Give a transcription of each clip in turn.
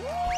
오!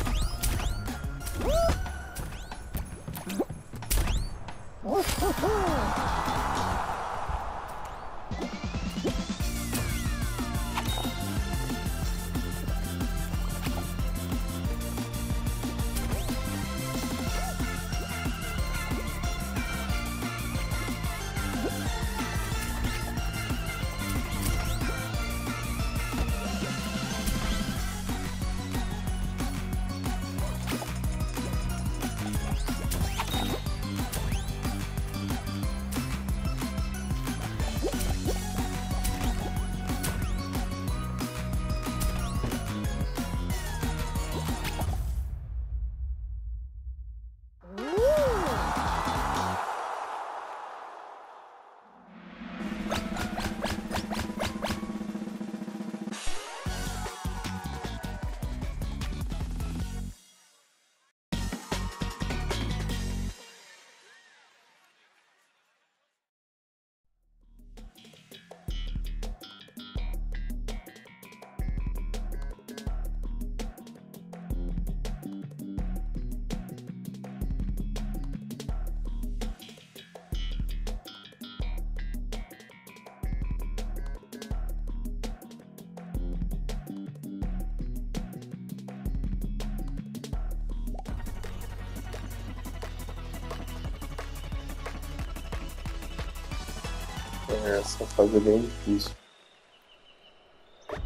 Essa fase é bem difícil.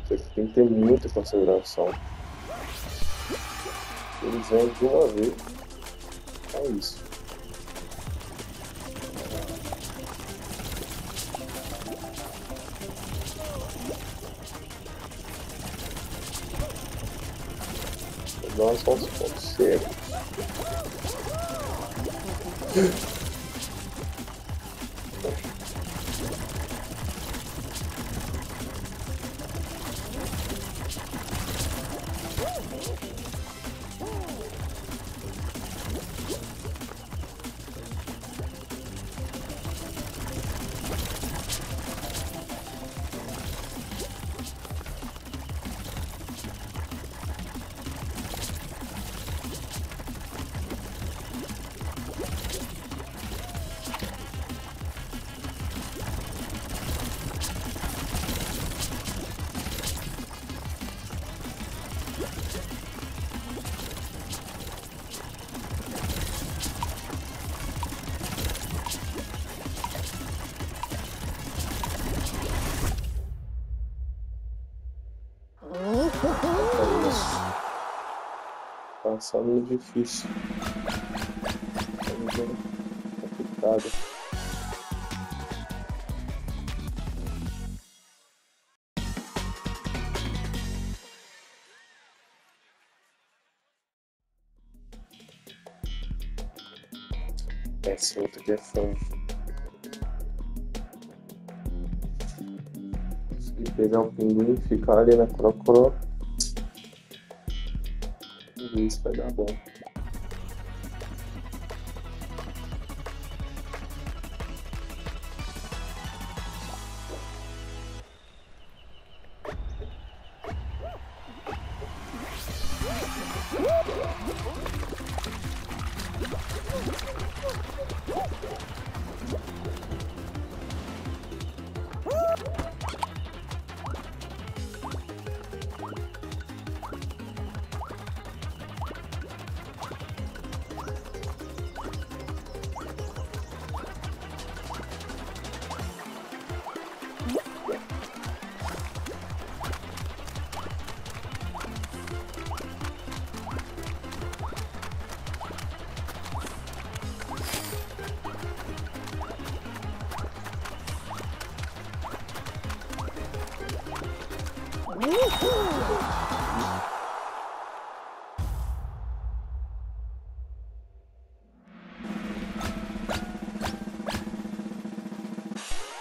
Você tem que ter muita consideração. Eles vêm de uma vez. É isso. Nós vamos acontecer. Passando difícil. Complicado. Esse outro aqui é fanjo. Consegui pegar o pinguim e ficar ali né? na crocro. Vamos ver se vai dar bom.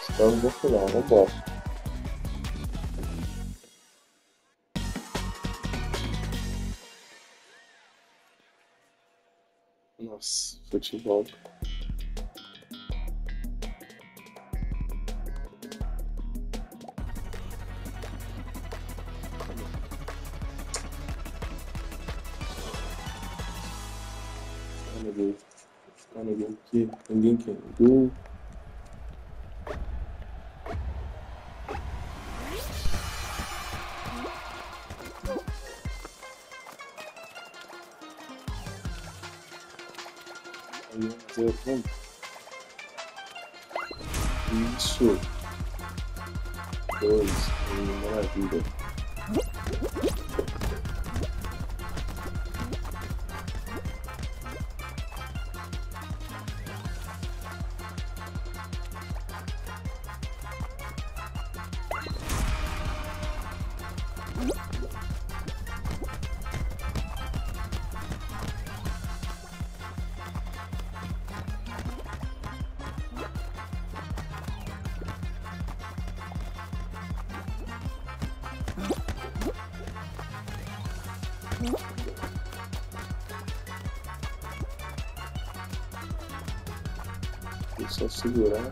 Estamos no final, vambora. Nossa, futebol. Deus. Ai meu Deus, aqui. Ninguém quer gol. Isso. Dois. Maravilha. Só segurar.